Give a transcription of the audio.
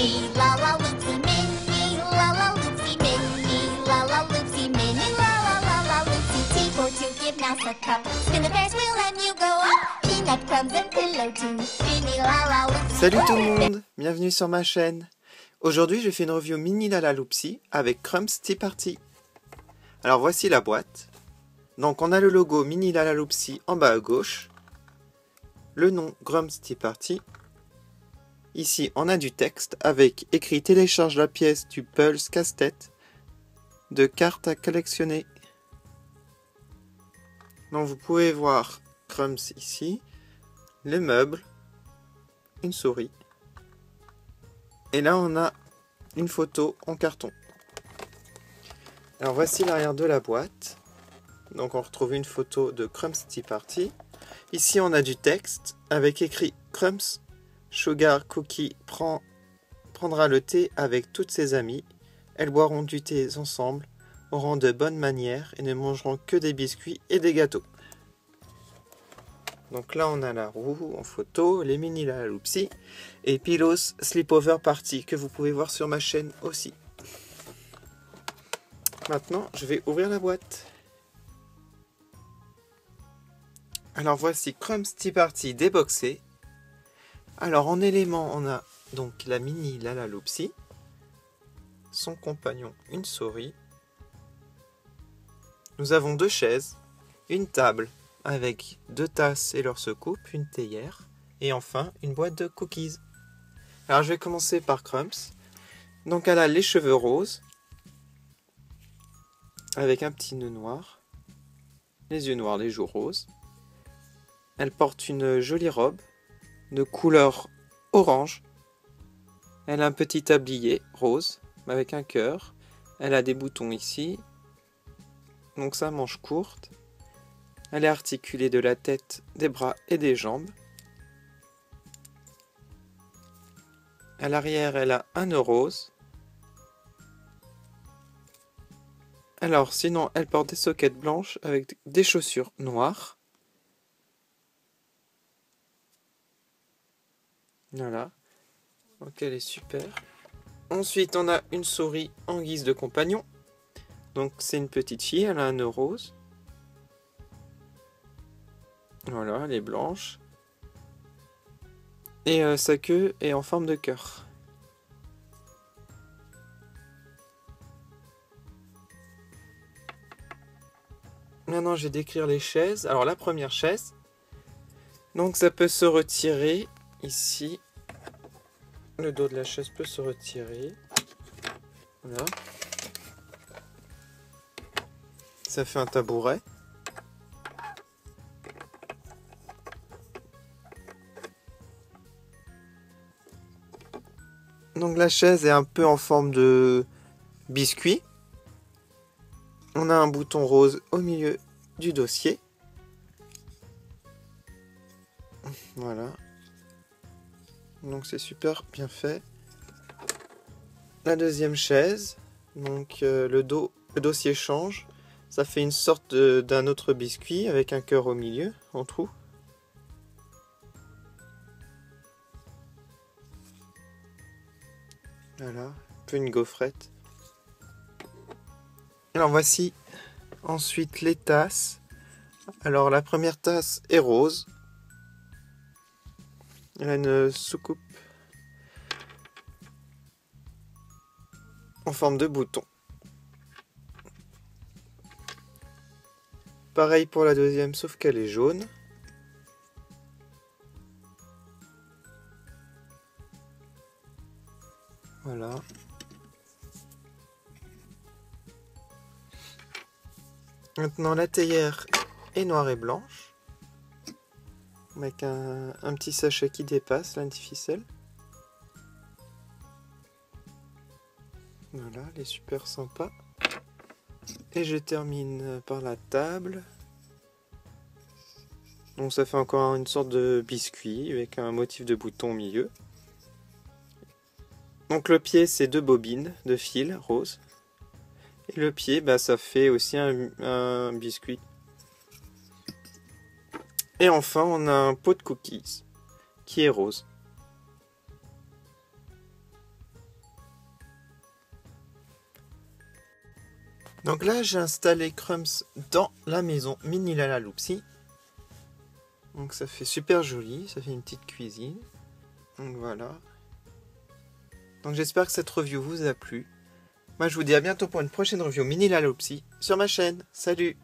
la la. Salut tout le monde, bienvenue sur ma chaîne. Aujourd'hui, je fais une review mini Lala Loopsy avec Crumbs Tea Party. Alors voici la boîte. Donc on a le logo mini Lala en bas à gauche. Le nom Crumbs Tea Party. Ici, on a du texte avec écrit télécharge la pièce du Pulse casse-tête de cartes à collectionner. Donc vous pouvez voir Crumbs ici, les meubles, une souris. Et là, on a une photo en carton. Alors voici l'arrière de la boîte. Donc on retrouve une photo de Crumbs Tea Party. Ici, on a du texte avec écrit Crumbs Sugar Cookie prend, prendra le thé avec toutes ses amies. Elles boiront du thé ensemble, auront de bonnes manières et ne mangeront que des biscuits et des gâteaux. Donc là, on a la roue en photo, les mini la Loopsy et Pilos Sleepover Party que vous pouvez voir sur ma chaîne aussi. Maintenant, je vais ouvrir la boîte. Alors voici Crumbs Tea Party déboxé. Alors en élément, on a donc la mini Lala Loopsy, son compagnon, une souris. Nous avons deux chaises, une table avec deux tasses et leur secoupe, une théière, et enfin une boîte de cookies. Alors je vais commencer par Crumbs. Donc elle a les cheveux roses, avec un petit nœud noir, les yeux noirs, les joues roses. Elle porte une jolie robe de couleur orange. Elle a un petit tablier rose avec un cœur. Elle a des boutons ici. Donc sa manche courte. Elle est articulée de la tête, des bras et des jambes. À l'arrière, elle a un nœud rose. Alors, sinon, elle porte des soquettes blanches avec des chaussures noires. Voilà. Donc, elle est super. Ensuite, on a une souris en guise de compagnon. Donc, c'est une petite fille, elle a un nœud rose. Voilà, elle est blanche. Et euh, sa queue est en forme de cœur. Maintenant, je vais décrire les chaises. Alors, la première chaise. Donc, ça peut se retirer ici. Le dos de la chaise peut se retirer. Voilà. Ça fait un tabouret. Donc la chaise est un peu en forme de biscuit. On a un bouton rose au milieu du dossier. Voilà. Donc c'est super bien fait. La deuxième chaise. Donc euh, le, dos, le dossier change. Ça fait une sorte d'un autre biscuit avec un cœur au milieu, en trou. Voilà, un peu une gaufrette. Alors voici ensuite les tasses. Alors la première tasse est rose. Une soucoupe en forme de bouton. Pareil pour la deuxième, sauf qu'elle est jaune. Voilà. Maintenant la théière est noire et blanche. Avec un, petit sachet qui dépasse, là, une ficelle. Voilà, elle est super sympa. Et je termine par la table. Donc ça fait encore une sorte de biscuit avec un motif de bouton au milieu. Donc le pied, c'est deux bobines de fil rose. Et le pied, bah, ça fait aussi un biscuit. Et enfin, on a un pot de cookies qui est rose. Donc là, j'ai installé Crumbs dans la maison Minilala Loupsi. Donc ça fait super joli, ça fait une petite cuisine. Donc voilà. Donc j'espère que cette review vous a plu. Moi, je vous dis à bientôt pour une prochaine review Minilala Loupsi sur ma chaîne. Salut